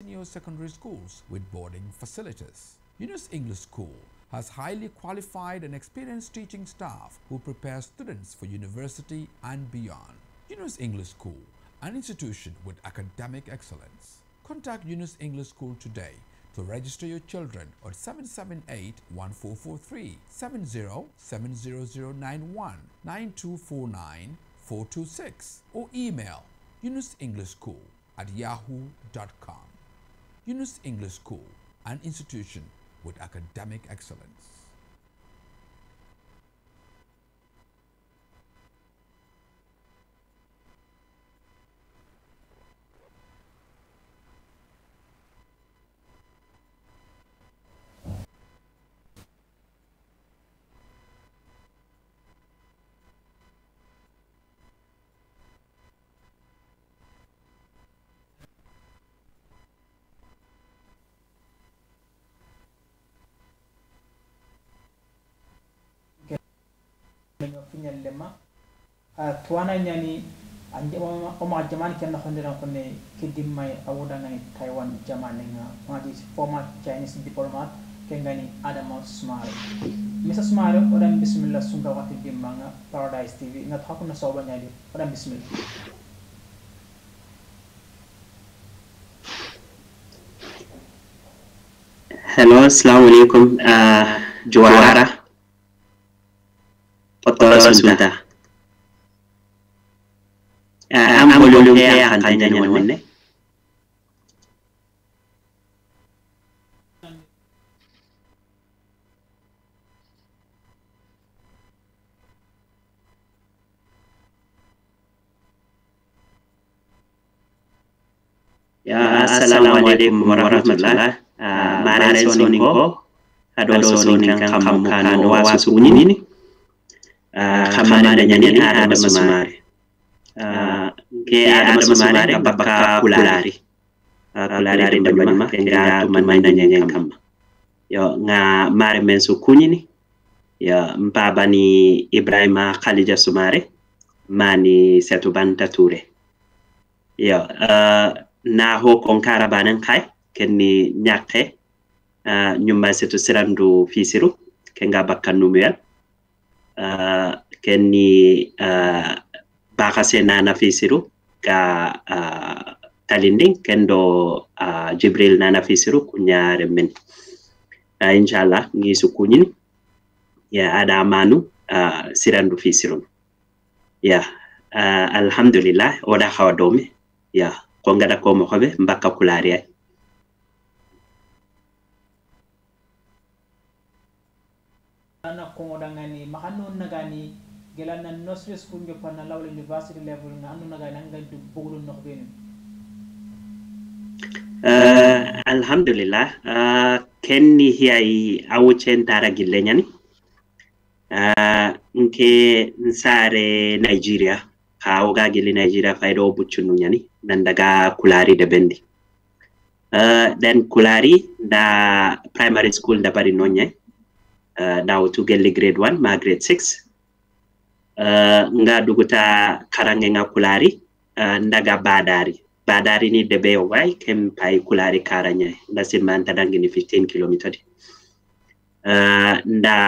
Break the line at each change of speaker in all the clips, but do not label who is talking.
senior secondary schools with boarding facilities. Yunus English School has highly qualified and experienced teaching staff who prepare students for university and beyond. Yunus English School, an institution with academic excellence. Contact Yunus English School today to register your children at 778-1443, 70-70091, 9249-426 or email Yunus at yahoo.com. Yunus English School, an institution with academic excellence.
Ñoo fiñalle ma tuwana ñani oma jamani kenna hondiran ko ne keddimmay a wodangani taiwan jamani nga maji former chinese diplomat ke ngani adama sumare misa sumare oɗan bisimilla sunka wati dimma nga paradise tv nga hakuna soba ñali oɗan bisimilla
Hello, assalamu alaikum. Uh. Potolo sunta. Uh, am bolong kaya akan tanya nyaman ne. Ya, assalamualaikum warahmatullahi uh, maren soni ko hado soni kan kam kan wasu kunyi ni uh, kamane da nyani adama sumare uh, ke adama sumare abaka kulari kulari da bani ma kenga tuman mai da nyanyen kam yo nga mare men su ni yo mpaba ni ibrahima khalija sumare mani setu banta ture. Yo na ho kon karabanen kai kenni ñakke uh, ñumma seto sirandu fisiru kenga bakkan numuyal uh, kenni uh, bakase nana fisiru ga uh, talindin kendo jibril nana fisiru kuñare men uh, inchallah ngi su kuñini ya ada manu uh, sirandu fisiru ya alhamdulillah oda hawa dome. Ya ko ngada ko mo hobe mbakka kulari ay
na kongo dangani makano nagani gela na nursery school nge pa na lawla university level nga anu nagani nanga du bogulu no benu.
Uh, alhamdulillah. Uh, kenni hiyai awucen tara gille nyani. Uh, nke nsare nigeria. Ka woga gilli nigeria faydo buccunu nyani. Nan daga kulari da bendi. Uh, kulari da primary school da bari nonye uh, dawo tu gelli grade 1 ma grade 6 uh, nga duguta karange nga kulari uh, ndaga badari. Badari ni debe wai kem pai kulari karanya nda simanta dangi ni 15 km nda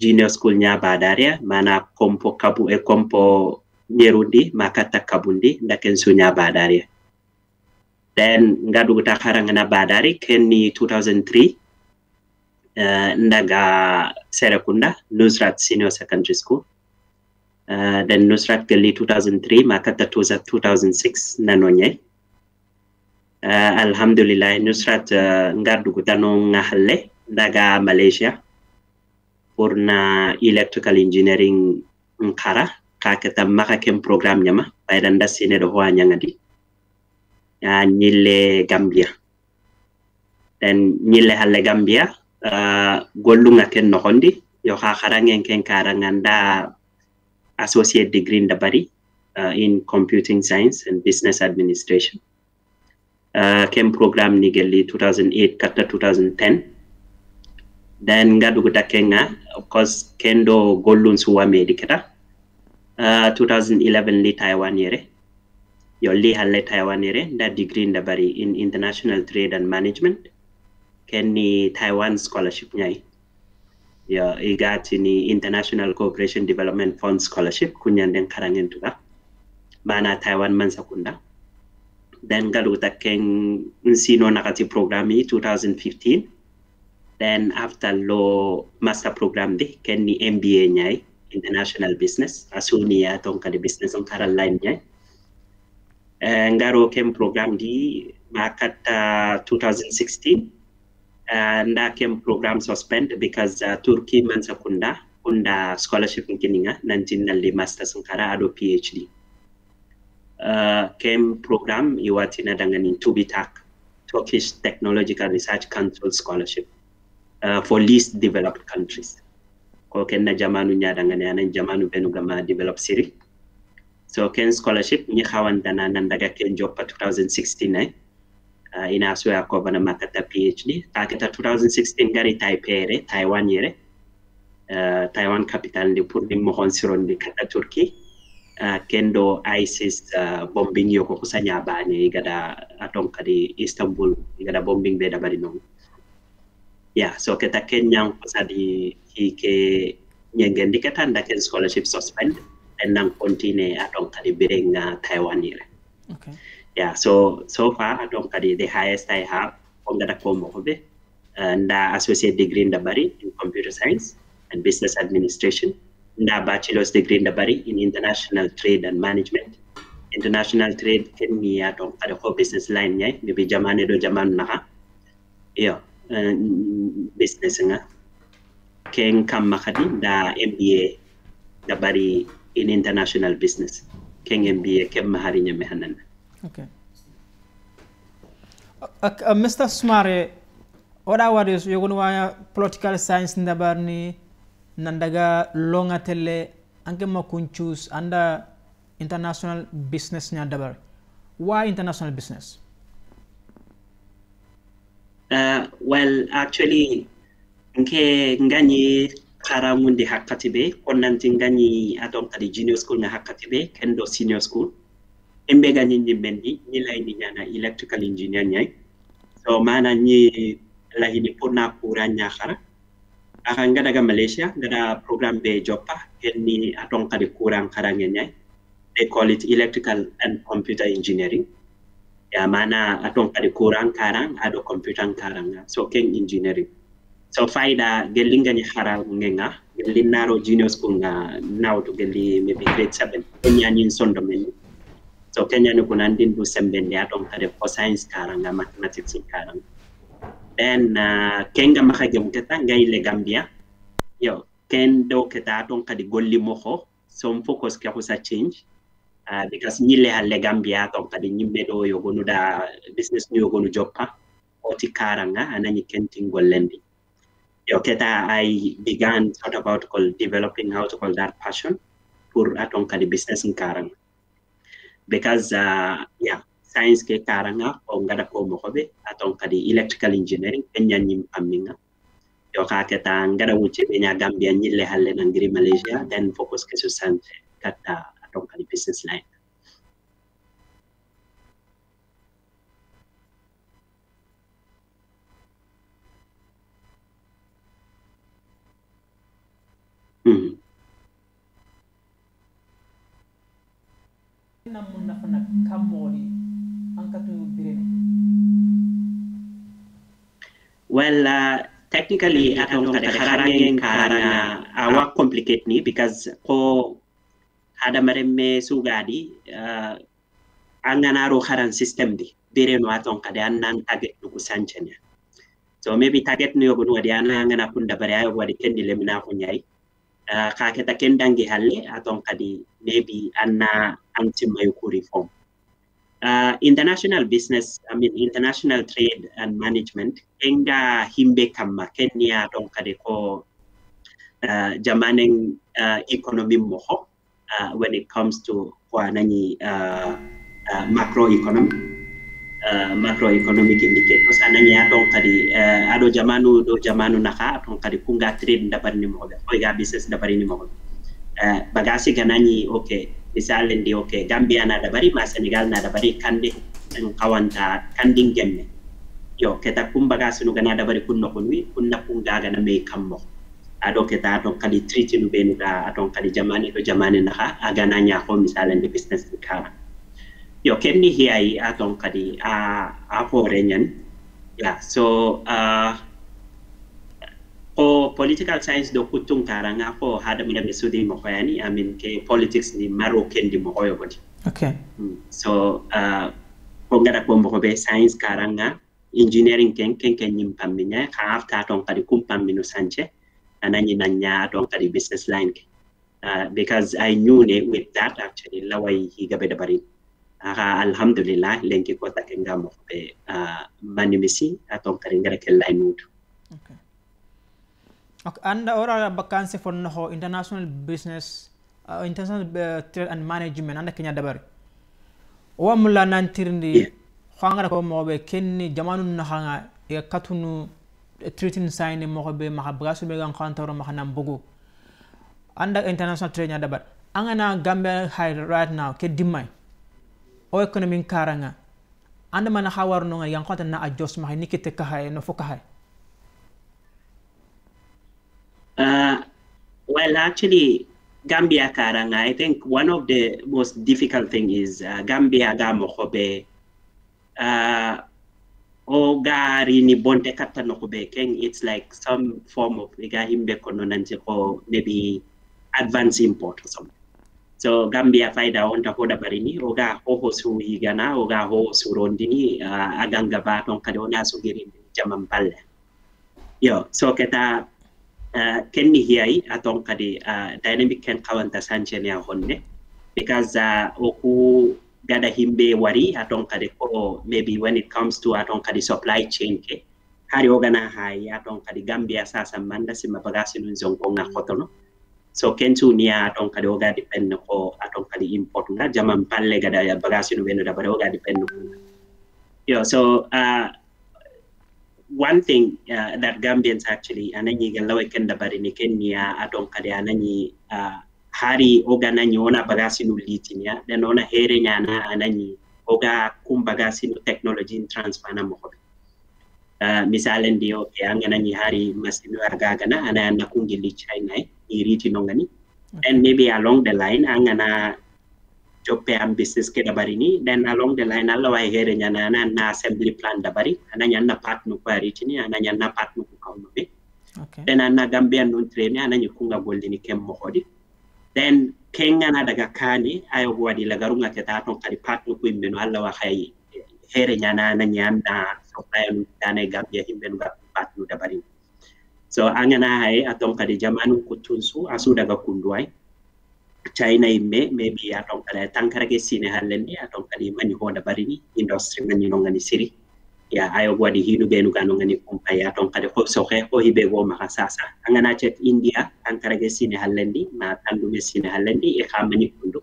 junior school nya badaria mana kompo kabu e kompo nyerundi makata kabundi nda ken sunya badaria then nga duguta karanga na badari ken ni 2003 uh, ndaga Serakunda, Nusrat Senior Secondary School. Uh, then Nusrat Gali 2003, Makata Tuza 2006, Nanonye. Uh, Alhamdulillah, Nusrat uh, ngardu gutano ngahalle daga Malaysia pour na electrical engineering nkara kaketa maka kem program nyama paydanda sine do hoa uh, nyille Gambia then nyille halle Gambia gollunga ken nohondi yo ha harangen ken karanganda associate degree dabari uh, in computing science and business administration. Uh, ken program ni gelli 2008 katta 2010 then ngaduguta kenga of course kendo gollun suwa medi uh, 2011 li taiwan yere. Yo li halle taiwanere nda degree nda bari in international trade and management kenni taiwan scholarship nyai yo igatini international cooperation development fund scholarship kunyanden karangen tuga mana taiwan man sakunda then galuta ken nsino nakati programi 2015 then after lo master program de kenni mba nyai international business asuni ya ton business on karal line nyai uh, ngaro kem program di makata 2016 uh, nda kem program suspend because uh, turkey man sakunda kunda scholarship kininga nantin nalli master sankara ado phd uh, kem program iwatina dangani tubitak turkish technological research council scholarship uh, for least developed countries. Ko kenna jamanu ñadangani anan jamanu benu gama develop siri. So ken scholarship ñi xawantana nan daga ken joppa 2016 eh? Uh, ina soya ko bana makata phd taketa 2016 gari taipere taiwan yere. Uh, taiwan capital ndi pour ni mohon sirondi kata turki uh, kendo isis uh, bombing yoko kusanya bane igada atong kadi istanbul igada bombing be dabari non yeah so kita kenyang pasadi hike nyengen dikatan daken scholarship suspend and nang continue atong kadi birenga taiwan yere.
Okay
yeah so so far i don't kadi the highest i have on the komo hobe and uh, associate degree in the bari in computer science and business administration. And a bachelor's degree in the bari in international trade and management. International trade ken mi ya don kada ko business line nyai mi bi do jaman naka yo uh, business nga. Ken kam makadi da mba da bari in international business. Ken mba ken mahari nyame hanan.
Okay. Uh, Yogoni waya political science ndabarni nandaga longa telle anke makun choose anda international business nya dabar why international business
Uh, well, actually, nke ngani karamundi hakkati be konnanti ngani adon kadi junior school nga hakkati be kendo senior school embe gani nyimben ni? Ni layni nyana electrical engineer nyai. So mana ni lahini purna kura nyakara. Aka ngada ga malaysia ngada program be joppa kenni adon kadi kurang karange nyai. They call it electrical and computer engineering. Ya mana atong kadi kurang karang ado computer karang so ken engineering. So faida gellinga ni hara ngenga gelli naro junior school nga now to gelli maybe grade 7 kenya ni sondo men so kenya ni kuna ndin du sembende atong kadi ko science karang mathematics karang then uh, kenga maka gem keta ngai le gambia. Yo ken do keta atong kadi golli moho so focus ka sa change. Uh, because ñille halle gambia ton kadi ñimɓe ɗo yogonuɗa business ni yogonu joppa oti karanga anani kentin gollendi yo keta i began thought about called developing how to call that passion pour aton kadi business karanga because uh, yeah science ke karanga o ngada ko mo hobe aton kadi electrical engineering ɓe ñañim pamminga yo ka keta ngada wucce ɓe ña gambia ñille halle nangiri malaysia then focus ke so sante katta aton kadi business line Mhm.
Na mun na fana kammoli an ka to birene
Well, uh, technically, atong kada harangen karanga awa complicate ni because ko hada maremme sugadi uh, anganaro haran system di bere no atong kada annan target nuku sanchanya. So maybe target no yogo wadi ana ngana punda bare ayo wadi kendi lemina ko nyai. Uh, ka keta kendangi halle aton kadi maybe anna antim ku reform. uh, international business, I mean international trade and management, kenga himbe kama Kenya don kade ko uh, jamanen uh, economy moho uh, when it comes to kwa nanyi uh, uh, macroeconomy. Uh, macroeconomic indicators anani adon kadi uh, ado jamanu do jamanu naka adon kadi kunga trade dabar ni mo ko ga business dabar ni mo uh, bagasi ganani okay misali ndi ok gambia naɗa bari ma sénégal naɗa bari kande en kawanta kandin gemme yo keta kumbaga sunu gana da bari kunno kun wi kunna kunga gana me kammo ado keta aton kadi triti nu benu ga aton kadi jamani do jamani naha agana nya ko misalen de business kara yo kenni hiyai aton kadi a a hore nyan ya so uh, ko political science do kutung karanga ko hada mi be sudi mo koyani amin ke politics ni maro kendi mo koyo godi
okay.
mm. so uh, ko ngada ko mo be science karanga engineering ken ken ken nyim pamminya ka afta ton kadi kum pammino sanche anani nanya ton kadi business line ke uh, because i knew ne with that actually lawai higa be dabari aka alhamdulillah lenki ko take ngamo be uh, mani misi aton kadi ngara ke line mutu.
Okay. Okay, and ora vacancy for no international business uh, international uh, trade and management anda kenya dabar. Wa mulla nan tirndi yeah. khangara ko mo be kenni jamanu na hanga e katunu treating sign mo be ma bagasu be gan khantaro ma hanam bugu anda international trade nya dabar. Angana gambe high right now ke dimay o economy karanga. Anda mana hawar no yang khanta na adjust ma ni kete ka hay no foka
Uh, well, actually, Gambia Karanga, I think one of the most difficult thing is uh, Gambia Gamo Hobe uh, o gari ni bonte kata no keng it's like some form of iga himbe kono nanje ko maybe advance import or something so gambia faida onta hoda barini oga ho su higana oga ho su rondini uh, aganga ba ton kade ona su giri jamam palle yo so keta uh, kenni hiyai aton kadi uh, dynamic ken kawanta sancene a honne. Because uh, oku gada himbe wari aton kadi ko maybe when it comes to aton kadi supply chain ke hari ogana hay aton kadi gambia sasa manda sima bagasi nun zongo nga kotono so kentu niya aton kadi oga depend ko aton kadi import nga. Jaman palle gada ya bagasi nu benu da bare oga depend ko. Yo so uh, one thing uh, that Gambians actually ananyi galawe kenda bari ni Kenya aton kadi ananyi uh, hari oga nanyi ona bagasi nu litinya dan ona here nyana ananyi oga kum bagasi nu technology in transfer na mokobe misalen dio ke anga nanyi hari masinu arga gana ana na kungili china eh, iriti nongani okay. and maybe along the line anga na joppe am business ke dabari ni then along the line alla way here nyana na na assembly plan dabari ana nyanna part nu kwari tini ana nyanna part nu ko be okay. then ana gambian nun train ana nyikunga goldini kem mokodi then kengana daga kani ayo wadi lagarunga keta ton kadi patno ko imbe no alla wa here nyana na so tayo dane gambia himbe no dabari so angana hay aton kadi jamanu kutunsu asu daga kunduai china imme maybe aton kadi tankara ke sine aton kadi mani ho dabari ni industry mani no ngani siri. Ya ayo wadi hinu benu gano ngani kumpa ya ton kade ko sohe ko hibe go maka sasa india ankara ge sine hallendi ma tandu me sine hallendi e khamani kundu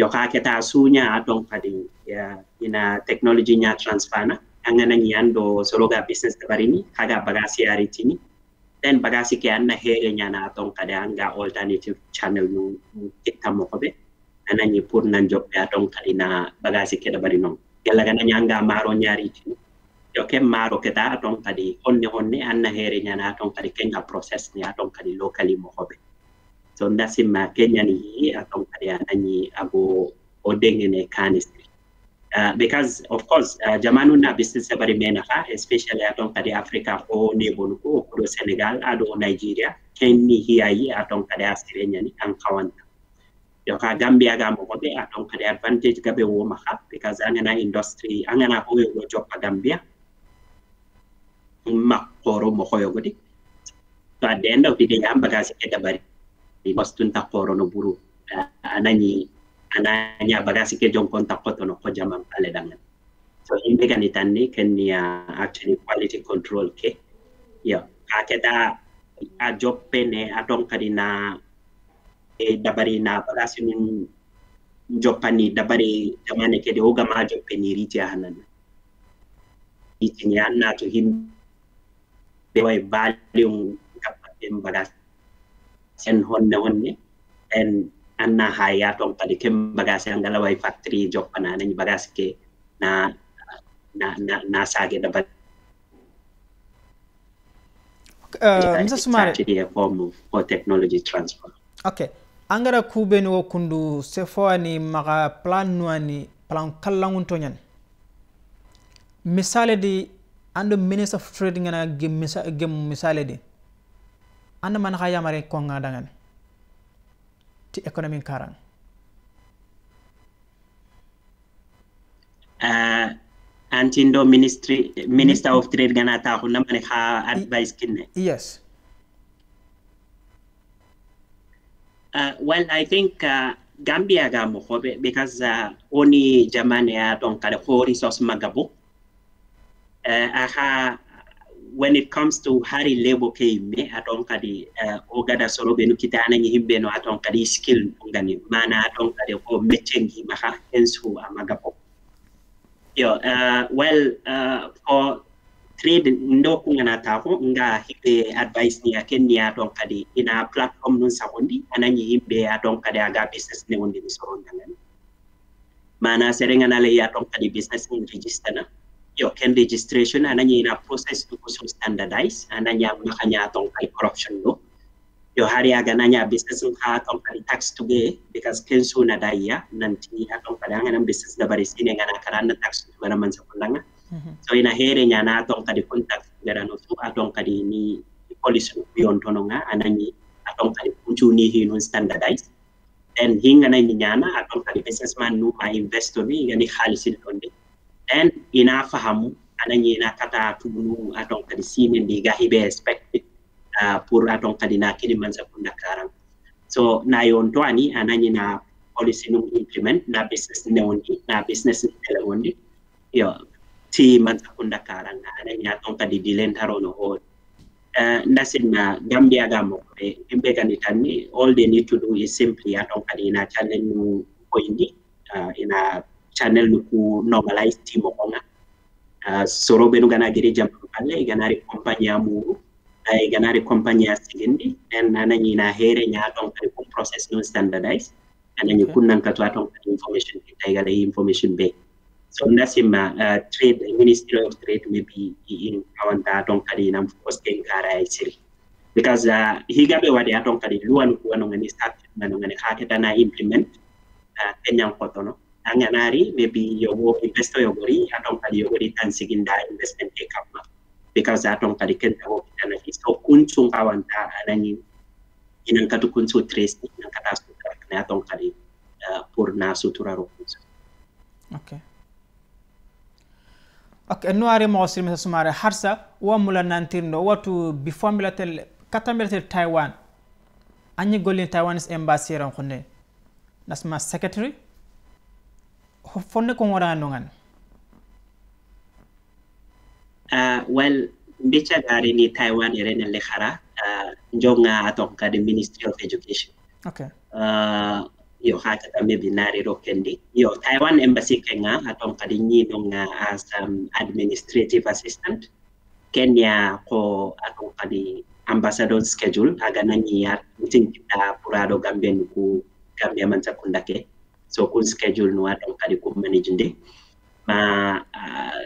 yo ka keta sunya aton kadi ya ina technology nya transfana angana nyando sologa business barini kaga bagasi aritini then bagasi ke anna here nya na aton kade anga alternative channel nu kitta mo ko be anani pour nan jobe aton kadi na bagasi ke da bari non yalla gana nyanga maro nyari tini yo ken maaro keta aton kadi honne honne anna here ñana aton kadi kenga process ni aton kadi locally mohoɓe so ndasimma keñani yi aton kadi anañi abo o dengene canistry uh, because of course uh, jamanu na business bari mena ha especially aton kadi africa ko nebonu ko koɗo sénégal aɗo nigeria. Kenni hiyayi aton kadi asire ñani an kawanta yo ka gambia ga mogoɓe aton kadi advantage gaɓe woma ha because angana industry angana hoyogo joppa gambia. Makkoro mo hoyogodi to at the end of the day an bagasi ke mostun takkoro no buru. Anani ananya bagasi ke jonkon takkoto no ko jaman pale dangan so himɓe gani tan ni actually quality control ke. Yo ka keta a joppe ne aton kadi na e dabari na bagasi nun joppani dabari jamane kede ogama joppe ni riti a hanan itini anna to himɓe ɓe wawi valium kappaɗen mbaɗa sen honne honne en anna haya ton kadi kem bagasi angala way factory joppana nañi bagasi ke na na na, na sage da ba
uh. Sumare.
a form of for technology transfer.
Okay angara kubeni wo kundu se fo ani maga plan nu ani plan kallangun to nyan. Misale di ando minister of gem misa gem misale di andaman xa yamaren kongadangani ti économie karang
uh, ah, antindo ministry minister of trade gana taxu namane xa advice kinne
yes.
Uh, well i think uh, gambia ga moxo be because uh, oni jamane a tonkare xo resource maga uh, when it comes to hari labor pay me aton kadi uh, o gada soro be no kitana ni himbe no aton kadi skill ngani mana aton kadi ko meccengi maha ensu amagapo yo uh, well uh, for trade ndo kungana ta ko nga hibe advice ni aken ni aton kadi ina platform nun sawondi anani himbe aton kadi aga business ne wondi soro ngani mana serengana le aton kadi business ni register na yo ken registration ananya ina process to kusum standardize ananya makanya tong kali corruption do yo hari aga nanya business ha tong kali tax to be because ken so na daya nanti atong kali ngana business da bari sine ngana karana tax to ngana man sa kulanga so ina here nya na tong kali contact ngara no so atong kali ni police no yon tono nga ananyi atong kali kunju ni hinu standardize. And hinga na nyana atong kali businessman no ma investor ni ngani khalisin tonde en ina fahamu anañi na kata tubunu aton kadi simen ndiga hiɓe respect uh, pour aton kadi na kilimanza kunda karan so na yon to ani anañi na policy num implement na business ne wondi na business ne wondi. Yo ti manza kunda karan anañi aton kadi dilentarono o uh, na gambia gamo ɓe himɓe gani tanni all they need to do is simply aton kadi na challenge nu koyndi uh, ina channel no ku normalize timo konga uh, sorobe no gana gere jam palle gana re compagnie amuru ay uh, gana re compagnie asigindi den nana ni na here nya don kare ko process non standardized ana ni
okay.
kunnan ka to aton information ta gala information be. So nasima uh, ah, trade ministry of trade maybe in awanta don kare nam fos ken gara ay siri because ah, uh, higaɓe waɗi ha ton kadi luwan kuwano ngani statut ngano ngani ha implement ah, uh, keñan kotono anganari maybe yogo investor yogori atong kadi yogori tan siginda investment ke kapma because atong kadi kenta work kitana ki so kunsung kawanta anani. Inang katu kunsu trace ni nang kata sutra. Na atong kadi uh, pour na sutura rokunsu.
okay. Okay no are mo sirmi sumare. Harsa wa mula nantirno watu before milatel kata milatel taiwan. Anyi golin taiwanese embassy ran khone nasma secretary Ho- kon wara no ngan
uh, well mbicha gari ni taiwan irene le khara uh, njonga atong kadi ministry of education.
Okay.
Uh, yo hakata maybe nari ro kendi yo taiwan embassy kenga atong kadi nyino nga as um, administrative assistant. Kenya ko atong kadi ambassador schedule aga nanyi ya meeting kita purado gambia ku gambia man sakundake so kun schedule no atong kadi ko manage nde. Ma uh,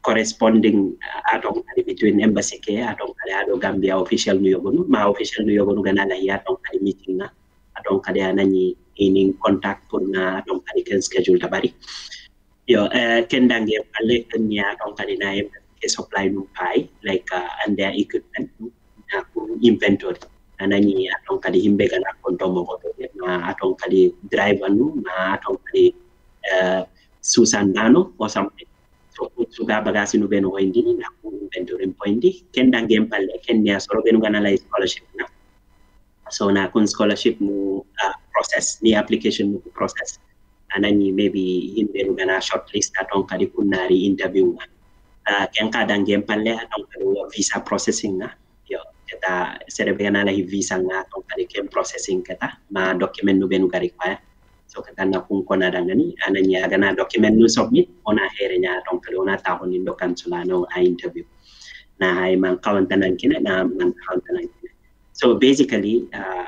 corresponding atong kadi between embassy ke atong kadi ado gambia official nu yogonu ma official nu yogonu ganala ya atong kadi meeting na atong kadi anani in contact pour na atong kadi ken schedule tabari yo uh, ken dange palle ya atong kadi na embassy ke supply nu pai like uh, and their equipment na inventory anani aton kadi himɓe gala kontomo gotoɓe ma aton kadi driver nu ma aton kadi uh, eh, susandano osamɓe suga bagasi nu ɓeno hoyndini naku ɓentorin poyndi kenɗan gen palle kenniya soro ɓenu ganalay scholarship na. So na kun scholarship nu uh, ah, process ni application nu process. Anani maybe himɓe nu gana shortlist aton kadi kunnari interview na uh, ah, ken kadan gen palle aton kadi visa processing na. Yo keta serebe gana la hi visa nga ken processing keta ma document nu benu gari kwaya so kata na kun kona dangani anani agana document nu submit ona here nya atong kadi ona ta honin do kansulano a interview. Na ay man kawantanan kina na man kawantanan kina so basically uh,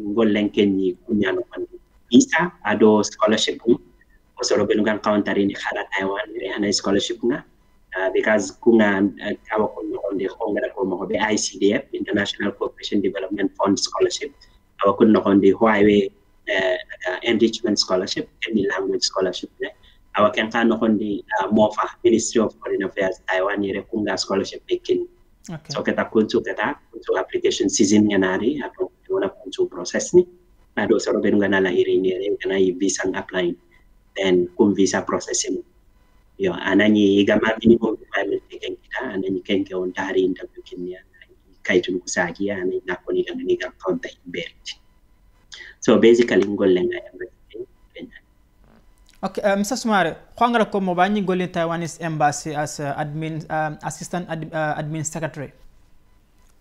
ngollen kenyi kunyano kan visa ado scholarship um osoro benu kan country ni khara taiwan ni ana scholarship nga uh, because kunga awa ko no onde hongara ko mo be ICDF International Cooperation Development Fund scholarship. Awa ko no onde Huawei uh, enrichment scholarship any language scholarship ne awa ken ka no onde uh, MOFA Ministry of Foreign Affairs Taiwan ni kunga scholarship
okay.
so kita kuncu kita kuncu application season nganari atau gimana kuncu proses ni. Ado soro benu ngana la iri ni ngana i visa apply. Then kum visa processing yo anani gama minimum requirement ken kita anani ken ke on dari interview kinya kaitun kusagi anani nakoni dan ni gam counter imberit so basically ngolle nga
Okay, uh, Mr. Sumare, kwangara ko mo banyi golin Taiwanese embassy as uh, admin uh, assistant ad, uh, admin secretary.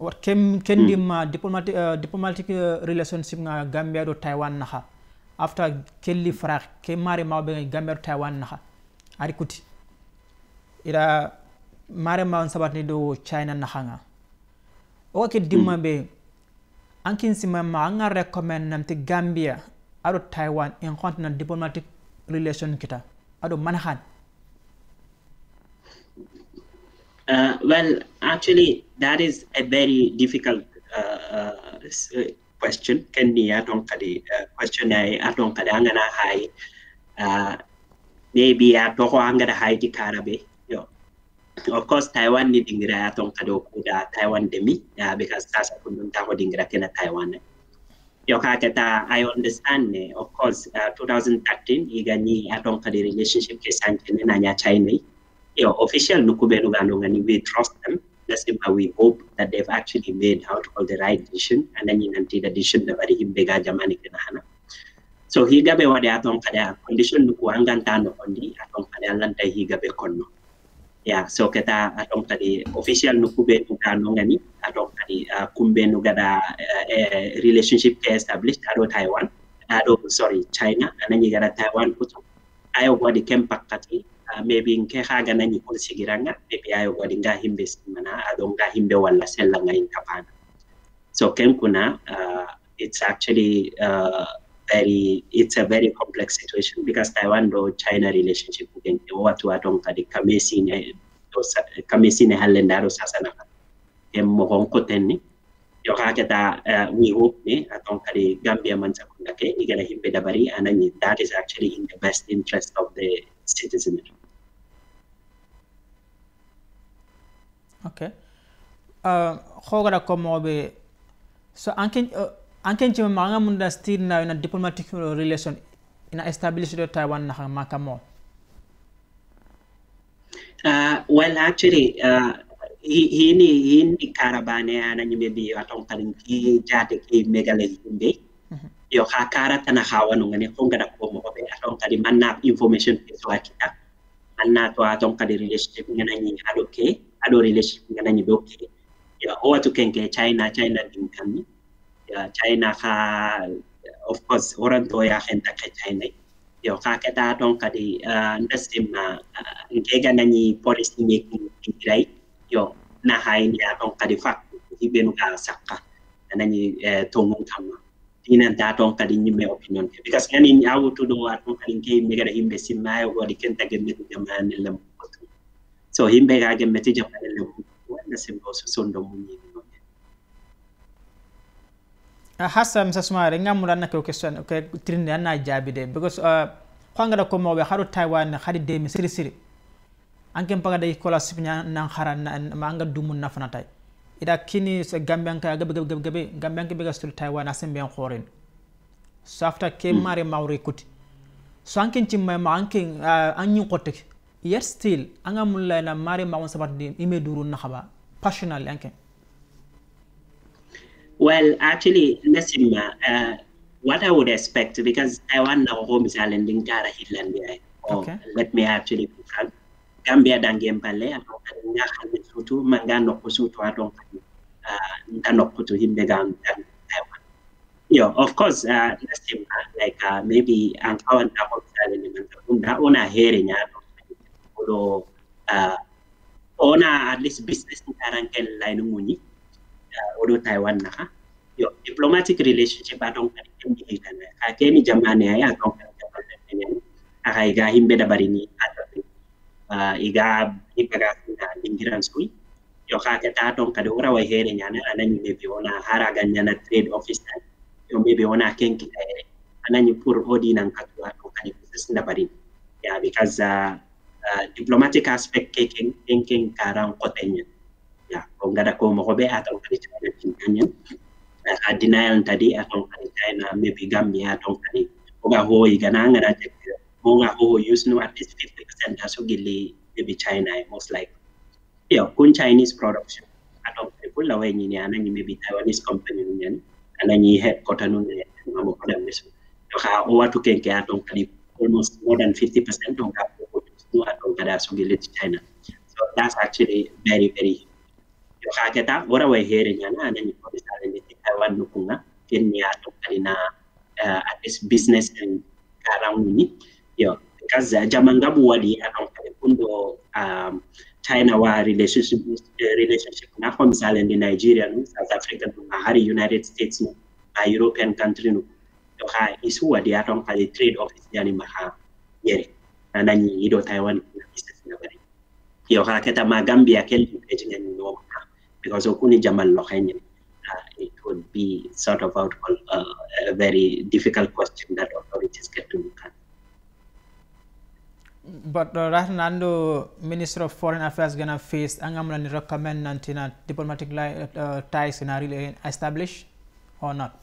What kem ken dim uh, diplomatic uh, diplomatic uh, relationship nga Gambia do Taiwan naha. After kelli frak ke mare ma be Gambia do Taiwan naha. Ari kuti. Ira mare ma on sabat ni do China naha nga. O ke dimma be ankin sima ma nga recommend namti Gambia ado Taiwan in continent diplomatic relation kita aɗo manahan
Uh, well, actually, that is a very difficult uh, uh, question. Can ni atong kadi question ay atong kadi angana hai maybe atoko angana hai di karabe. Yo, of course, Taiwan ni dingira atong kado kuda Taiwan demi uh, because sasa kundun tako dingira kena Taiwan. Yo kaketa I understand ne of course uh, 2013 igani atong kadi relationship ke sanjene nanya China know, official Nukubenu Ganongani, we trust them. That's why we hope that they've actually made how to call the right decision and then you nanti the decision the very bega jamani kinahana. So higabe wade atong kada condition nuku angan tano kondi atong kada lanta higabe konno. Yeah, so kita atong kadi official nukubenu ganongani atong kadi uh, kumbenu gada uh, uh, relationship ke established ado Taiwan ado sorry China you gada Taiwan puto. Ayo wadi kempak kati uh, maybe nke haga nani ko sigiranga maybe ayo wadi nga himbe simana ado nga himbe wala sella nga inkapana so ken kuna uh, it's actually uh, very it's a very complex situation because Taiwan do China relationship ken watu atong kadi kamesi ne do kamesi ne halenda do sasana ken mo hon ko tenni yo haketa uh, we hope ne atong kadi Gambia man sakunda ke igala himbe dabari anani that is actually in the best interest of the citizenry
okay. Uh, hogara komoɓe so anken uh, anken cima maga munda stir na ina diplomatic relation ina establish do taiwan na maka mo
uh, well actually uh, hini hini karabane ana nyimbe bi atong tarin ki jate ki megale yimbe. Yo ha kara tana hawa no ngane ko ngada ko mo be atong kali manna information ke so kita manna to atong kadi relationship ngana ni ado ke ado relationship ngana ni doke. Yo o watu kenke china china dim kan ya China ka of course oran to ya hen ta ka China yo ka ka da don ka di ndestim na ngega na ni policy making right yo na hai ya don ka di fact hi benu ka sakka na ni tongon kama ina da don ka di ni me opinion because any ni awu to do at ka ni ke me ga himbe simma yo di ken ta ge me jamane lem so himbe ga ge me ti jamane lem wanda simbo so ndo
munyi hasa msa sumare ngamuɗa anna ke question ke trinde anna jaabi de because uh, hangada ko mawɓe haɗo taiwan haɗi demi siri siri. Anken paga day kola sipña nan hara ma anga dumun nafanatay ida kini so gambianka gabe gabe gabe gabe gambianka be gastul taiwan asen ben khoren so after ke mare mawre kuti. So anken cimma ma anken uh, anyi qotte yet still anga mulla na mare mawon sabat de ime duru na khaba passionally anken
Well, actually, Nasima, uh, what I would expect, because I want now home are lending Tara Hillandia, or
okay.
let me actually confirm, Gambia Dangembale, Sutu, Mangano Kusutu, Adon, Ndano Kutu Himbegan, Taiwan. Yeah, of course, uh, Nasima, like uh, maybe Ankawa and Tabo Salendimanda, Una Hering, Adon, Ona at least business in Tarankel Lainumuni. Muñi uh, oɗo taiwan naka yo diplomatic relationship adon kadi kendi hitana ka keni jamane ay adon kadi jamane aka iga himbe da barini. Adabi uh, iga ibaga na dingiran sui. Yo ka kata adon kadi ora wa here nyana anani be ona hara ganyana trade office yo be ona kenki tayre anani pour odi nan katu adon kadi business da barini. Yeah because uh, uh, diplomatic aspect keking keking karang kotenya ya ko ngada ko be atong kadi chana tinanyen uh, denial tadi atong kadi china maybe gambia atong kadi oga ho igana ngada tek mo nga ho use no at least 50% aso gili maybe china most like yeah kun chinese production atong kadi pula we ni anani maybe taiwanese company ni anani headquarter nun ne ngamo ko dem so ka o watu kenke atong kadi almost more than 50% of that atong kada so gili china. So that's actually very very Yokaatetaaf bora wayii heereenya na ni koorisaaleetitti taiwaan nukunga kenya tokkalina at least business and karamuni yo because eh, jaman gabu wali anon kale kundo um, China wa relationship eh, relationship na kwa misale ndi Nigeria no South Africa no hari United States no na European country no yoka isu wali anon kale trade office yani maha yeri na nanyi ido Taiwan na business na bari. Yoka keta magambia kelbi kejinga ni noma because okuni jamal lo khenye uh, it would be sort of out uh, a very difficult question that authorities get to look at.
But uh, right now, Minister of Foreign Affairs gonna face angamla ni recommend nantina diplomatic uh, ties gonna really establish or not?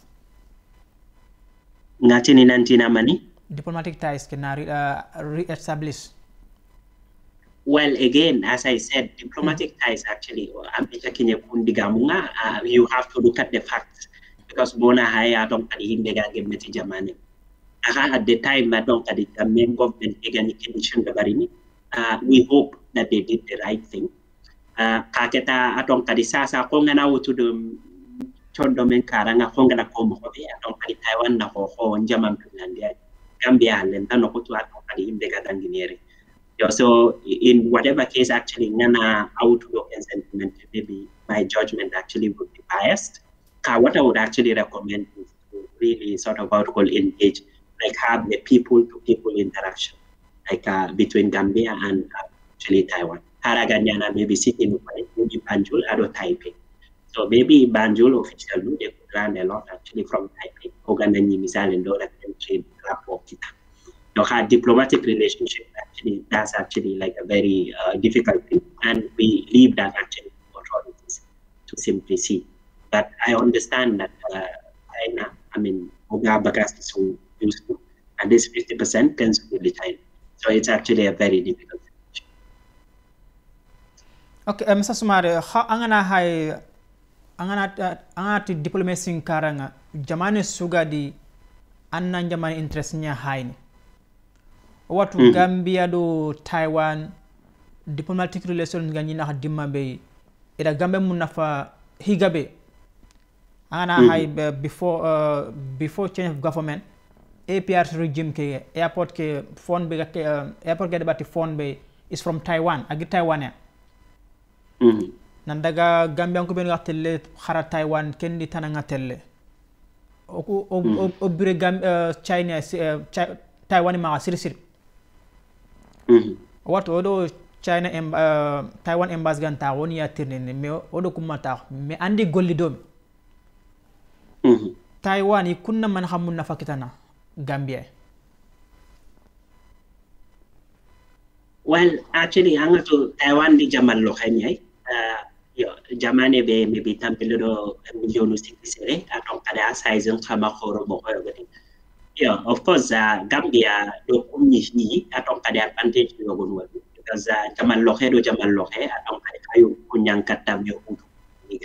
Ngati ni nantina mani?
Diplomatic ties re, uh, re-establish
well, again, as I said, diplomatic mm. ties actually, uh, you have to look at the facts because Bona Haya don't kadi himbe ga gemmeti jamane. Aha, at the time, I don't kadi the main government egani commission barini. Uh, we hope that they did the right thing. Uh, kaketa atong kadi sasa ko nga na utu dum chondo men karanga ko nga na ko mo be atong kadi Taiwan na ko ko njamam Finlandia. Gambia len tan ko tu atong kadi himbe ga danginiere. Yeah, so in whatever case, actually, Nana outlook and sentiment, maybe my judgment actually would be biased. Uh, what I would actually recommend is to really sort of out call engage, like have the people to people interaction, like uh, between Gambia and uh, actually Taiwan. Haraganyana maybe sitting maybe Banjul or Taipei. So maybe Banjul official, they could learn a lot actually from Taipei. Oganani misal and Dora country rapport kita know, had diplomatic relationship actually that's actually like a very uh, difficult thing and we leave that actually to authorities to simply see. But i understand that uh, china i mean Bagas is so useful and this 50% tends to be china. So it's actually a very difficult situation.
Okay uh, mr sumare how angana hay angana angana diplomacy karanga jamane sugadi anna jamane interest nya hayni watu mm. gambia do taiwan diplomatic relations nga ñina xa dimma be ida gambe mu nafa higa be ana mm. hay before uh, before change of government APR regime ke airport ke phone be ke uh, airport ke debati phone be is from Taiwan agi Taiwan ya
mm.
nan daga gambia ko ben telle xara Taiwan ken di tananga telle o o o, o bire gam uh, China uh, Taiwan ma sir sir
Mm-hmm.
wat oɗo china em, uh, taiwan embassy ganta woni yatirnene mais oɗo kummata mais andi gollidomi
mm -hmm.
taiwan i kunna man xam mun nafa kitana gambia
well actually anga to taiwan di jaman lo xeñay uh, yo jamane be mi bi tampilo do milionu sikisere atong kada size xama xoro yogati Yeah, of course, uh, Gambia do kumni ni atong kade advantage do gon wadu because uh, jaman lohe do jaman lohe atong kade kayu kunyang katam yo utu ni.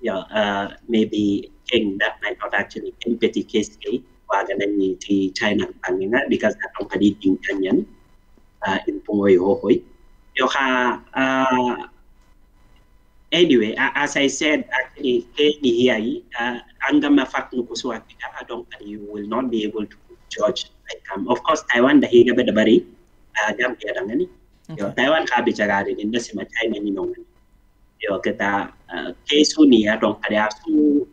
Yeah, uh, maybe king that might not actually petty case ke waga na ni ti China pangina because atong kade ding kanyan uh, in pungoy hohoy. Yo ka uh, anyway, as I said, actually, here, uh, angama fact nukusuapika, I don't you will not be able to judge. Like, um, of course, Taiwan the higa beda bari, uh, Gambia dangani. Yo, Taiwan ka bicara din nasi macai ni nongan. Yo, kita uh, kesu ni ya dong kada asu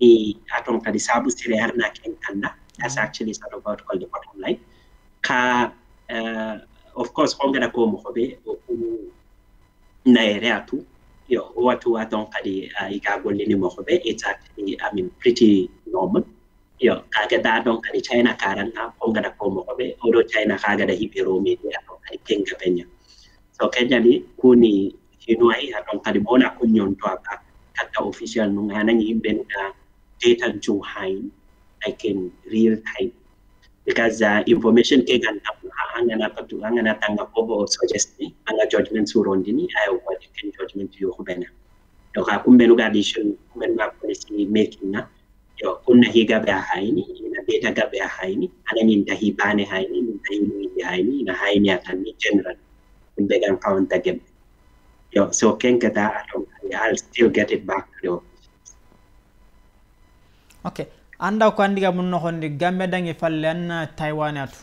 ni aton kadi sabu sire harna ken kanda that's actually sort of what called the bottom line ka uh, of course ongada ko mo hobe o na ere atu yo watu aton kadi uh, ika gollini mo hobe it's actually i mean pretty normal yo kaga da don kadi china karan na ko gada ko mo hobe odo china kaga da hibero mi aton kadi kenga penya so kenya ni kuni hinuai aton kadi bona kunyon to aka kata official nung hanang imben na data jo high like in real time because uh, information ke anga na patu angana tanga kobo suggest ni anga judgment surondi ni ayo what can judgment yo kubena. Yo ka kumbe no addition kumbe no policy making na yo kunna higa be haini ina data ga be haini ana ni ndahi bane haini ni ndahi ni haini na haini ata ni general kumbe gan count again yo so ken kata I'll still get it back to you.
okay anda ko andiga mun noxondi gamme dangi falle an hmm. na taiwane atu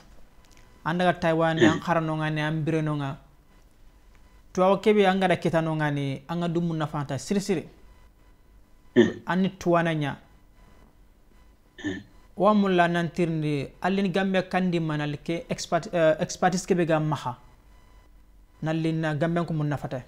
andaga taiwane an xaranongani an birenonga tuwawo kebe an gada kitanongani an ga dumun nafanta sirisiri hmm. an ni tuwana ɲa hmm. wa mulla nantirindi allin gamme kandi manali ke eh, expertise kebe ga maxa nallin na gammen ko mun nafata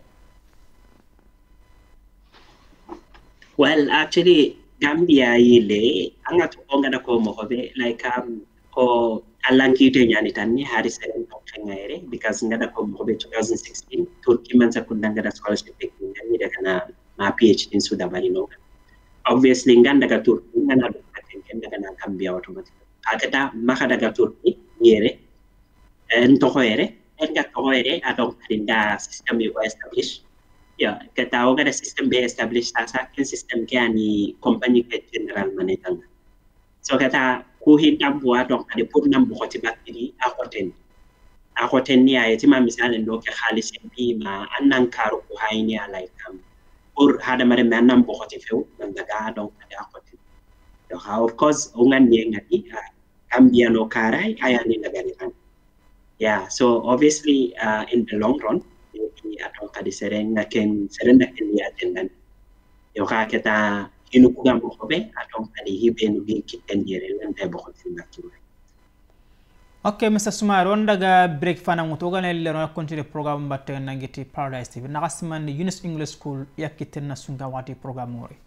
well actually Gambia yile anga to onga ko mo hobe like um ko alankite nyani tanni hari seren to fengere because ngada ko mo hobe 2016 turki man sa kunda ngada scholarship ngani da kana ma phd in suda bari no obviously nganda ga turki ngana do katen daga na Gambia automatic akata maka daga turki yere en hoere en ga to hoere adon kadinda system yo establish ya kita tahu kan sistem be establish sasa kan sistem ke ani company ke general manager. So kata ku hitam buat dong ada pun nam buat tiri akoten akoten ni ayat ma misalnya do ke khalis bi ma annan karu ku hayni alai kam. Pur hada mare man nam buat tifeu nan daga dong ada akoten so of course ungan ni ngati kambia no karai ayani daga kan. Yeah so obviously uh, in the long run atau kadi seren naken seren naken ya tendan yo ka keta inu kugam bo be atau kadi hibe no bi kitten jere lan bo
ok mr sumar on daga break fana muto gane le no continue program batte nangiti paradise tv nakasiman yunus english school yakitten na sunga wati program ngori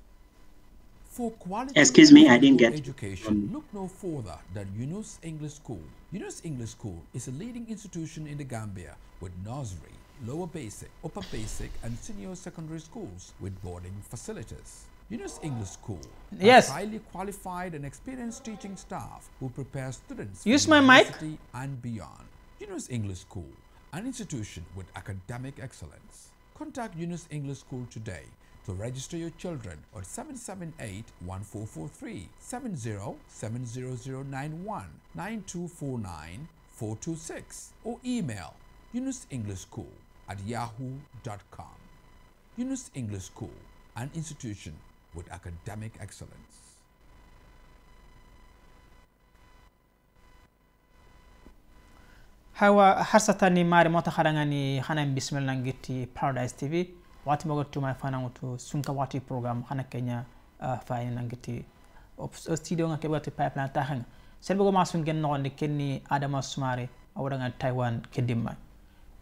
For quality
Excuse me, I didn't get-
education, look no further than Yunus English School. Yunus English School is a leading institution in the Gambia with nursery, lower basic, upper basic, and senior secondary schools with boarding facilities. Yunus English School has
Yes.
highly qualified and experienced teaching staff who prepare students
Use
for
my mic.
university and beyond. Yunus English School, an institution with academic excellence. Contact Yunus English School today to register your children on 778-1443, 70-70091, 9249-426 or email Yunus English School at yahoo.com. Yunus English School, an institution with academic excellence.
hawa harsatani mari mota khadangani hanan bismillah ngitti paradise tv wati mogo tuma fana ngutu sunka wati program hana kenya uh, fayni nangiti studio nga kebati pipeline tahanga selbe ma sun gen nogonde kenni adama sumare awdanga taiwan kedimma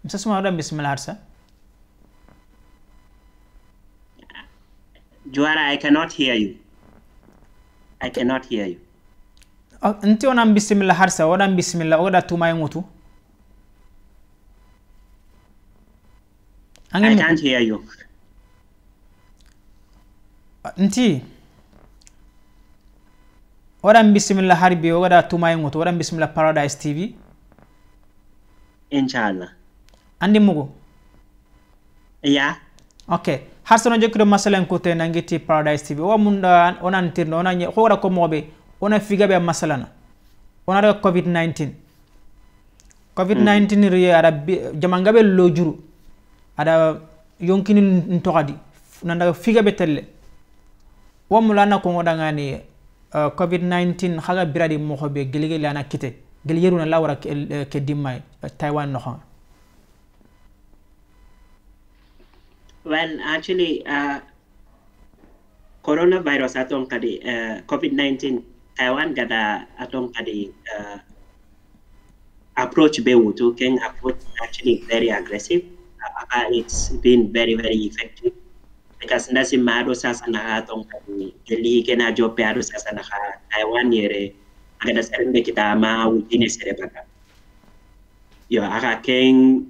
msa sumare dan bismillah harsa
Juara, I cannot hear you. I cannot hear you.
Oh, nti onan bismillah harsa odan bismillah oda tuma ngutu
I
angin
can't hear you.
nti oɗan bisimilla harbi o waɗa tuma en ŋuto oɗan bisimilla paradise tv
Inshallah.
anndi mugo
ya.
Ok. Har sono jokkiɗo masala en kote nangiti paradise tv owa mumɗa o nantirɗo ona ko waɗa kommoɓe ona figaɓe masalana. Ona rega covid 19 covid 19 mm. ri aɗa jamangaɓe lojuru. Aɗa yonkini n togadi nandaga figaɓe telle. Owa mula anna kongoɗagani eh, covid 19 haga biraɗi moxoɓe geli geli ana kite. Geli yeruna la wara eh, ke dimma eh, taiwan noxonga
well, actually, uh, coronavirus atong kadi uh, COVID-19 Taiwan gada atong kadi uh, approach bewutu ken approach actually very aggressive. Uh, it's been very very effective. Because ndasi maro sasa na atong kadi deli kena jope aro sasa na Taiwan yere. Agada serembe kita ama utine serepaka Yo aka ken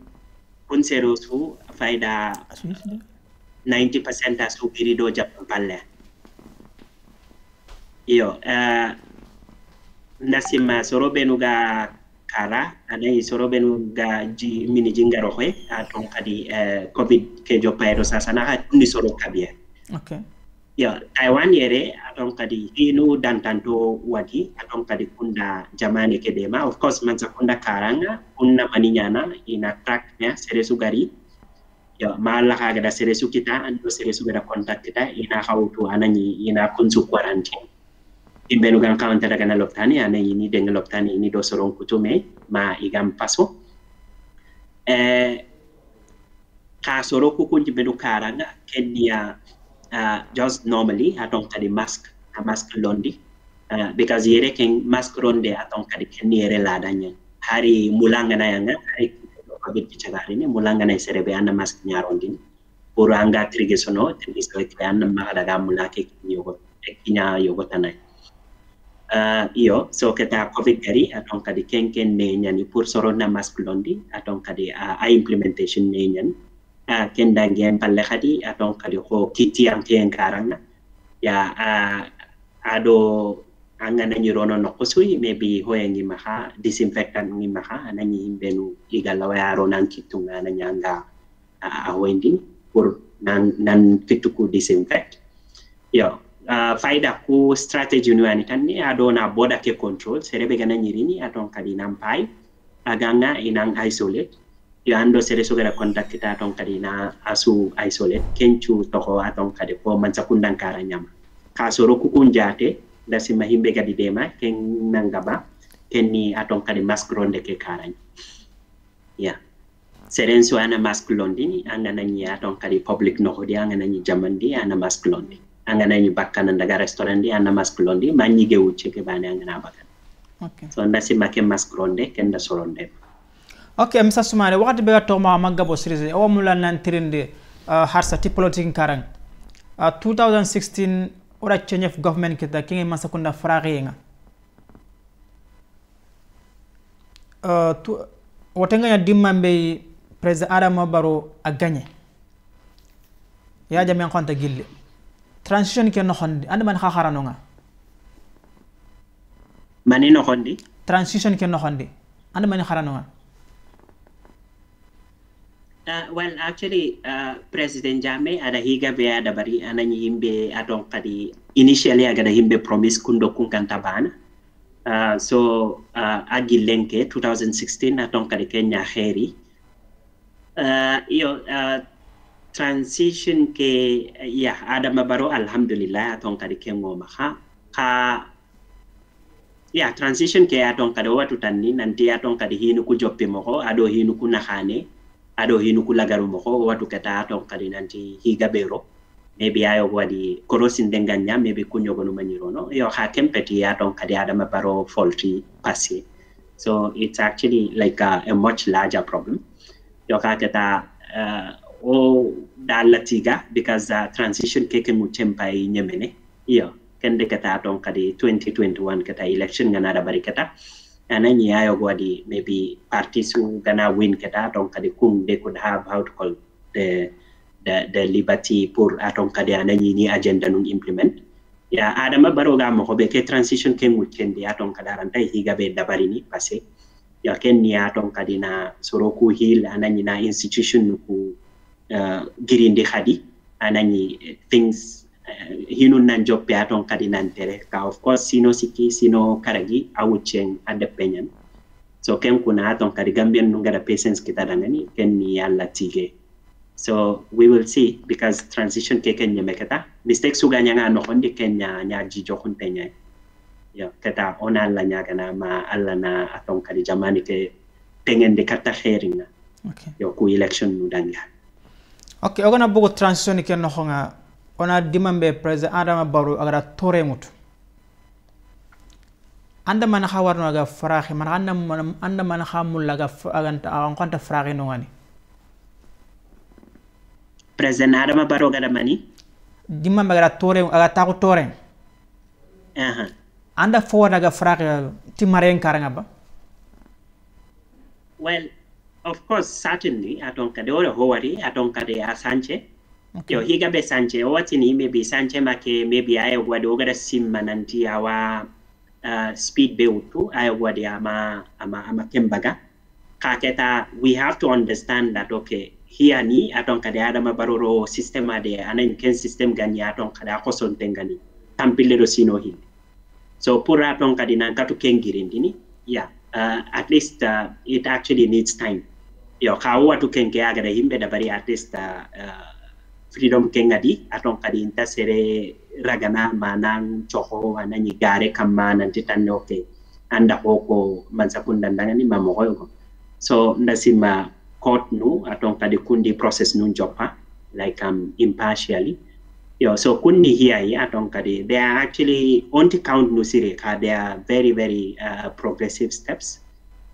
kunserosu faida uh, 90% a subiri do jaɓɓo palle iyo uh, eh, ndasimma soroɓe kara, kala anayi soroɓe nuga ji mini jingaro hoy a ah, ton kadi uh, covid ke joppayɗo sasa ha ah, tunni soro kabiya
okay.
yo taiwan yere atau ah, kadi hinu dantanto wadi atau kadi kunda jamane keɓema of course manza kunda karanga kunna maninyana, ina tractna sere sugari yo ma Allah kaga da sere kita ando sere gada kontak kita ina hawtu ina kunsu quarantine imbe nugan kawanta daga na loptani ana ini dengan loptani ini do sorong kutume ma igam paso. Eh ka soro ku kunji karanga kenya uh, just normally atong kadi mask a mask londi. Uh, because yere ken mask ronde atong kadi ken yere ladanya. Hari mulanga na yanga hari covid picagari ne mulanga na serebe anna mask nyarondin pour anga trige sono trige so ke anna ma daga mulake kinya yogo tanai uh, iyo so keta covid gari atong kadi ken ken ne nyani pour soro na mask londi atong kadi uh, a implementation ne nyani uh, ken dangen palle kadi atong kadi ko kiti ang ken karanga ya ado anga nanyi rono no kusui maybe hoya ngi maha disinfectant ngi maha nanyi imbenu igala wa yaro nan kitunga na nyanga a wendi pour nan nan fituku disinfect. Yo uh, faida ku strategy ni wani tan ni ado na boda ke control serebe gana nyirini aton kadi nampai aganga inang isolate. Yo ando sere sugara contact kita aton kadi na asu isolate kenchu toko aton kadi ko man sakundang kara nyama kasoro dasi mahimbe gadi dema ken nangaba ken ni aton kadi ronde ke karany ya. Seren so ana mask londi anga nanyi aton kadi public no hodi anga nanyi jamandi ana mask londi anga nanyi bakkana daga restaurant di ana mask londi manyi ge wuce ke bane anga na bakan.
Okay
so ndasi make mask ronde ken da soronde.
Okay msa sumare wakati be to ma magga bo series o mula nan tirinde uh, harsa ti politique karang uh, 2016 ora change of government kita kingi masakunda frage nga uh, tu ña ya dimambe president adama baro a gagné ya jami en konta gille transition ke no hondi. Ande man khaharano nga
mani no hondi?
Transition ke no hondi. Ande man kharano nga
Uh, well, actually, uh, President Jame ada higa be ada bari anani himbe adon kadi initially agada himbe promise kundo kunkanta bana. Uh, so uh, agi lenke 2016 adon kadi Kenya heri. Uh, iyo uh, transition ke ya ada mabaro alhamdulillah adon kadi kengo maha ka ya transition ke adon kadi watu tanni nanti adon kadi hinu ku moko ado hinu aɗo hinu kulagaru moko watu kata ton kadi nanti higa ɓero maybe ayo waɗi korosinde ganña maybe kuñogonu mañirono yo ha kempeti ya ton kadi adama baro folti passé so it's actually like a, a much larger problem. Yo ka kata uh, o dallatiga because uh, transition keke mu tempay ñemene iyo kende kata ton kadi 2021 kata election nganaɗa bari kata anani ayo gwadi maybe parties who gonna win kata atong kadi kum they could have how to call the the the liberty pour atong kadi anani ni agenda nun implement. Ya adama baro ga mo be ke transition ke mu ton atong kadaran tay higa be dabari ni passé ya ken ni atong kadi na soroku hil anani na institution ku uh, girindi khadi anani things hinun nan joppe aton kadi nan tere ka of course sino siki sino karagi awuchen ade penyan so ken kuna aton kadi gambian nu ngada patience kita dangani ken ni yalla tige so we will see because transition ke ken nyeme kata mistake suga nyanga no hondi ken nya nya jijo hunte nya ya kata ona alla nya kana ma alla na aton kadi jamani ke pengen de kata khairinga
okay.
Yo ku election nu danga
okay ogana bugo transition ke no honga ona dimambe president adama baro agara tore mutu. Anda man ha warno aga farahi man anda anda man ha mulla aga aganta an konta farahi no ngani?
President adama baro gada mani?
Dimambe agara tore aga taku tore.
Aha.
Anda forward aga faraxe ti maren karanga ba
well of course certainly aton kade ora howari aton kade asanche. Yo higa be sanche o watini maybe sanche make maybe ay wadi ogada simma nanti awa uh, speed be wutu ay wadi ama ama ama kembaga. Kaketa we have to understand that okay here ni aton kade adama baroro system ade anan ken system gani aton kade akoson tengani tampille do sino hin so pour aton kade nan katu kengirindini yeah uh, at least uh, it actually needs time. Yo ka watu kenke agada himbe da bari at least uh, uh, freedom kengadi aton kadi inta sere ragana manan choho anani gare kama nanti tanne oke anda hoko mansakunda ndangani mamogoyo so ndasima court nu aton kadi kundi process nu jopa like um impartially. Yo so kundi here ya aton kadi they are actually on to count nu sire ka they are very very uh, progressive steps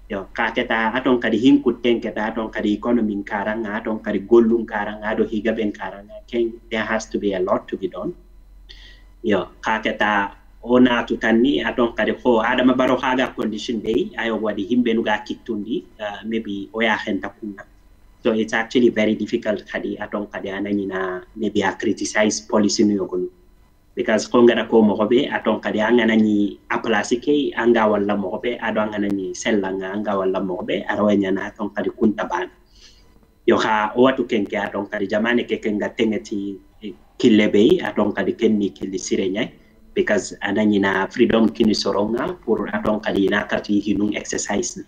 yo kaketa aton kadi hinkuten keta aton kadi economy karanga aton kadi gollum karanga do higa ben karanga ken there has to be a lot to be done. Yo kaketa o ona to tanni aton kadi ko adama baro haga condition dey ayo wadi himbe nuga kittundi uh, maybe oya henta kunna. So it's actually very difficult kadi aton kadi nanina maybe a criticize policy nu yogonu because ko ngana ko mo be aton kadi angana ni aplasi ke anga walla mo be ado angana ni sella nga anga walla mo be arawanya na aton kadi kunta ban yo ha watu kenke aton kadi jamane ke kenga tengeti kille be aton kadi kenni kille sirenya because anani na freedom kini soronga pour aton kadi na kati hinung exercise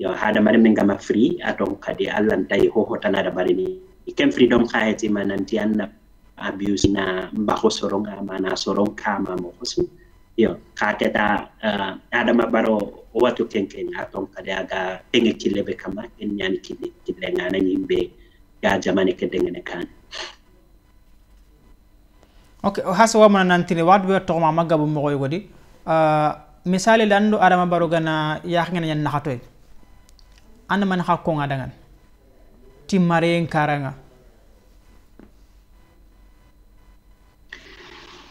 yo hada mare menga ma free aton kadi allan tay ho hotana da bari ni. Ikem freedom khaeti mananti anna abuse na mbaho sorong ama na sorong kama mo kusu yo kaketa uh, ada mabaro watu kenken atong kada aga tenge kilebe kama en nyani kile kile ngana nyimbe jamane kedengene kan.
Okay hasa wa mana nantine wadu be to ma magabu mo koy godi uh, misali lando adama baro gana yak ngena yan nakatoy anda man hakko ngadangan timmare karanga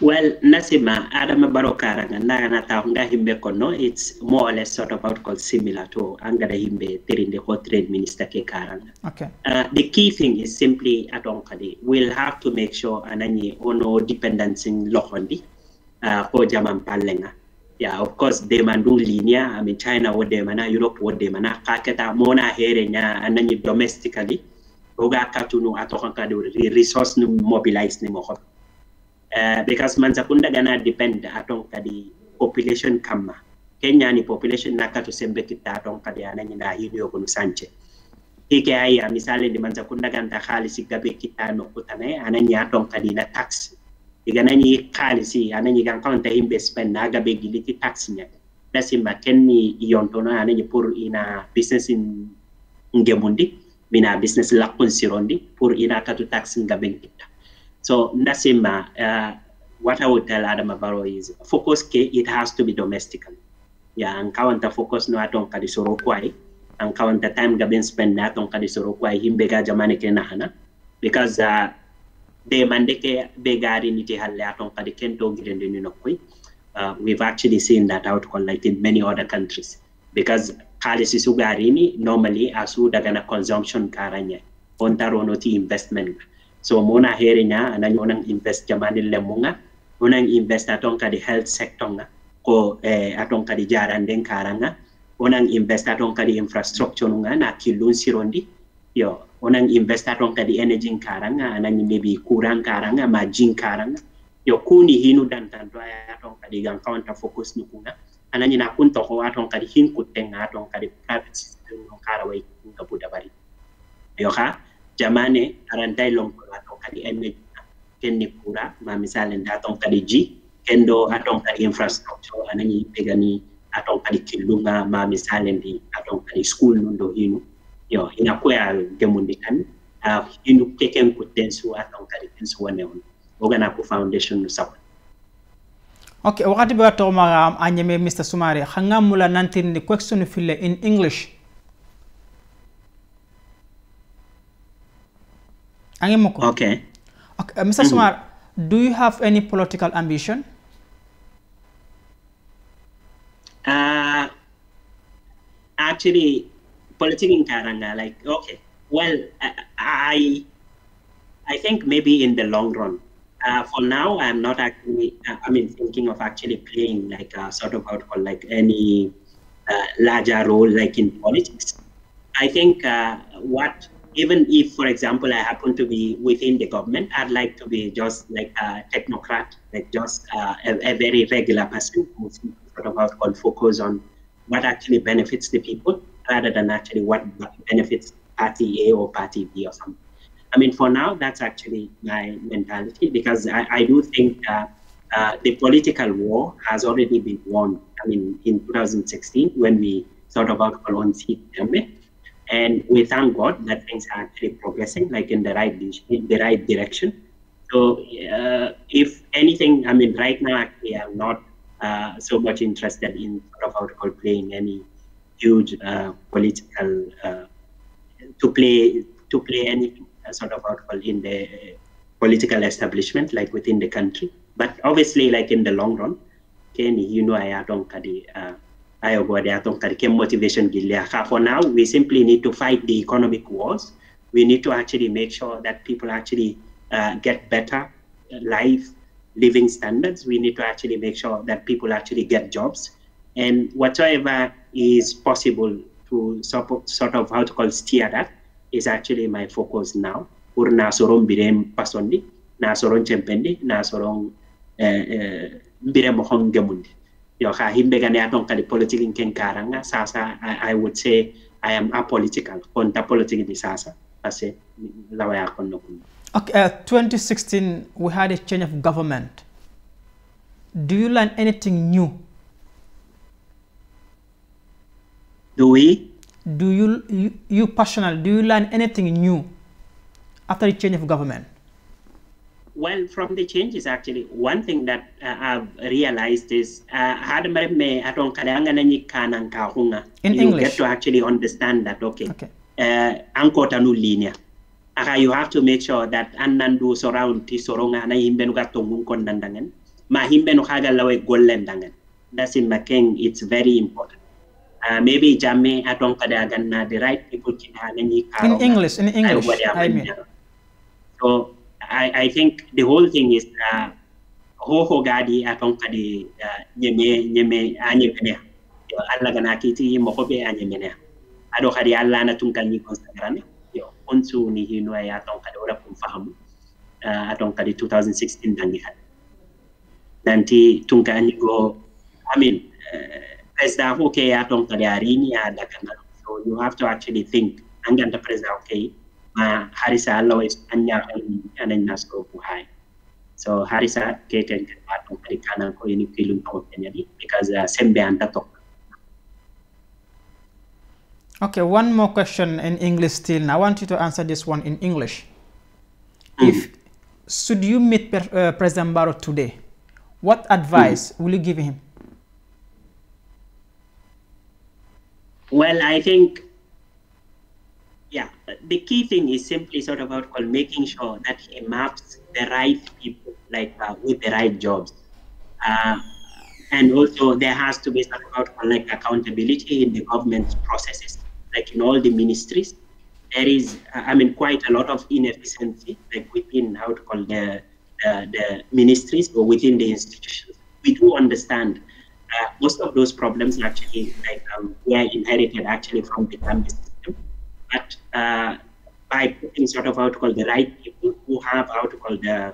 Well, Nasima, Adama Barokaranga, Nagana Taunga Himbe Kono, it's more or less sort of out called similar to Angara Himbe, the whole trade minister Ke Karanga.
Okay.
Uh, the key thing is simply Adonkadi. We'll have to make sure Anani Ono dependence in Lohondi, uh, Ko Jaman Palenga. Yeah, of course, they mandu linear. I mean, China what they mana, Europe what they mana, Kaketa Mona Herenya, Anani domestically, Oga Katunu Atokankadu, resource mobilize ni Mohop. Uh, because manzakunda gana depend atong kadi population kama. Kenya ni population nakatu sembe kita atong kadi ananya na hino kunu sanche hike aya misali di manzakunda ganta khalisi gabe kita no kutane ananya atong kadi na tax. Iganani khalisi ananya gan kawanta himbe spend na gabe giliti tax nya. Nasima kenni yontono ananya pour ina business in ngemundi mina business lakun sirondi pour ina katu tax ngabe kita So Nasima, uh, what I would tell Adama Barrow is focus ke it has to be domestically. Yeah, ang kawanta focus no atong kadi soro kwai, ang kawanta time gaben spend na atong kadi soro kwai himbe ga jamane ke nahana because uh, de mande ke begari ni te halle atong kadi kento girende ni nokoi. Uh, we've actually seen that outcome like in many other countries because kalisi sugari ni normally asu daga na consumption karanya ontaro no ti investment so mona herinya anani onang invest jamani lemunga onang invest atong kadi health sector nga ko eh, atong kadi jaranden karanga onang invest atong kadi infrastructure nga na kilun sirondi yo onang invest atong kadi energy karanga anani maybe kurang karanga majin karanga yo kuni hinu dan tanto atong kadi gang kawan ta fokus nukunga anani na kun to atong kadi hin atong kadi private system nga buda bari yo ka jamane arantai long atong kadi energy kenni kura ma misalen da atong kadi ji kendo atong kadi infrastructure anani pegani atong kadi kilunga ma di atong kadi school nundo hinu. Yo ina kuya gemundi kan uh, hinu keken kutensu atong kadi tensu wane on ogana ko foundation no saw
ok wakati be to ma a ñeme mr sumare xanga mula nantirndi question fille in english
okay
okay uh, mr Sumar, do you have any political ambition
uh, actually politics in Karanga, like okay, well, I, I think maybe in the long run. Uh, for now, I'm not actually. Uh, I mean, thinking of actually playing like a sort of outcome, like any uh, larger role, like in politics. I think uh, what even if, for example, I happen to be within the government, I'd like to be just like a technocrat, like just uh, a, a, very regular person who sort of outcome focus on what actually benefits the people rather than actually what benefits party A or party B or something. I mean, for now, that's actually my mentality because I, I do think uh, uh, the political war has already been won. I mean, in 2016, when we thought about Cologne seat and we thank God that things are actually progressing like in the right in the right direction. So, uh, if anything, I mean, right now, actually, I'm not uh, so much interested in sort of playing any huge uh, political uh, to play to play any sort of article in the political establishment, like within the country. But obviously, like in the long run, Kenny, you know, I don't kadi motivation For now, we simply need to fight the economic wars. We need to actually make sure that people actually uh, get better life living standards. We need to actually make sure that people actually get jobs and whatever is possible to sort of how to call steer that is actually my focus now. Na sorong birem na sorong chempendi, na sorong birem hong gemundi. Yo ha himbe gane atong kali politikin ken karanga sasa I, I would say I am apolitical. Konta politikin di sasa. Kasi lawaya kon no
Okay, uh, 2016 we had a change of government. Do you learn anything new
do we
do you, you you personally do you learn anything new after the change of government
well from the changes actually one thing that uh, i've realized is uh, me aton kadanga nanyi kanan ka hunga
in
you
english?
get to actually understand that okay.
Okay.
Uh, tanu linia. You have to make sure that annandu surround ti soronga na himbe no gatto ngun kon dandangen ma himbe no haga lawe gollen dangen that's in makeng it's very important. Uh, maybe jamme aton kada ganna the right people kina nani
in english in english i mean.
so i i think the whole thing is uh, ho ho gadi aton kadi uh, nyeme nyeme anye bene yo alla gana kiti mo ko be anye ado kadi alla na tun kan ni consagrane yo onsu ni hino ya aton kadi ora kum fahamu. Uh, aton kadi 2016 dangi had nanti tun kan go mean president okay ya ton kadarini ya dakana so you have to actually think. Anganta president okay ma harisa Allah is anya anan nasko ku so harisa keten kan paton kadi kanan ko ini pilum ko kenyadi because uh, sembe anta
Okay, one more question in English still. I want you to answer this one in English. Mm. If should you meet uh, President Barrow today, what advice mm. will you give him?
Well, I think, yeah, the key thing is simply sort of about making sure that he maps the right people, like uh, with the right jobs. Uh, and also there has to be sort of like accountability in the government processes, like in all the ministries. There is, I mean, quite a lot of inefficiency, like within how to call the, uh, the ministries or within the institutions. We do understand uh, most of those problems actually like um, were inherited actually from the system. But uh, by putting sort of how to call the right people who have how to call the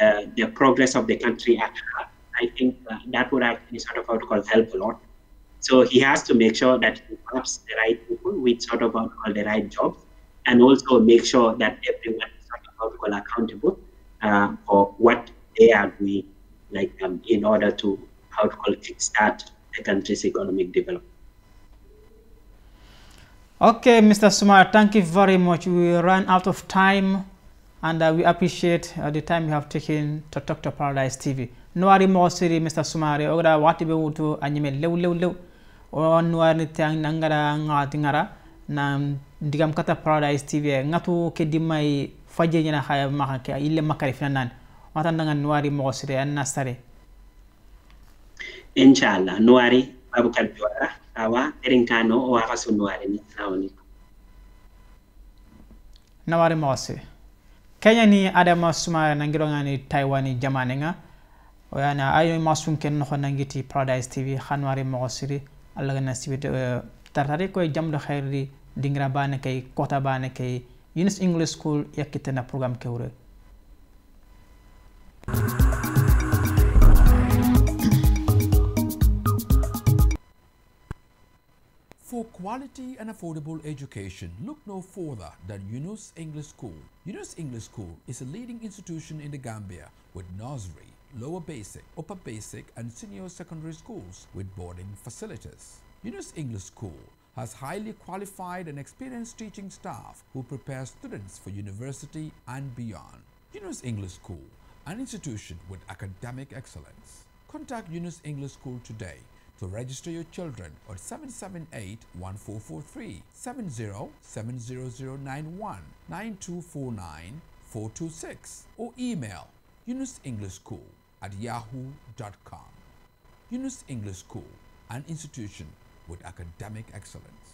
uh, the progress of the country at heart, I think uh, that would actually sort of how to call help a lot. So he has to make sure that he maps the right people with sort of how to call the right jobs, and also make sure that everyone is sort of how to call accountable uh, for what they are doing, like um, in order to how to call kickstart the country's economic development.
Okay, Mr. Sumar, thank you very much. We ran out of time. and uh, we appreciate uh, the time you have taken to talk to Paradise TV. No worry more, siri Mr. Sumare ogra wati be wutu anyime lew lew lew o nuari tiang nangara ngati ngara na digam kata Paradise TV ngatu ke dimai faje nyana haya maka ile makari finanan wata nanga nuari mo siri anna sare
inshallah nuari babukadde wa awa erenkaano ni naoni
na nawari mawasi kenya ni adama sumare nangiro ngani taiwani jamane nga oyana ayo masun ken noxo nangiti paradise tv xanwari allah na sibit uh, tartare koy jamdo khairi dingira bana kay kota bana kay yunus english school yakkitena programme kewre
For quality and affordable education, look no further than Yunus English School. Yunus English School is a leading institution in the Gambia with nursery, lower basic, upper basic, and senior secondary schools with boarding facilities. Yunus English School has highly qualified and experienced teaching staff who prepare students for university and beyond. Yunus English School, an institution with academic excellence. Contact Yunus English School today to register your children at 778-1443, 70-70091, 9249-426 or email Yunus English School at yahoo.com. Yunus English School, an institution with academic excellence.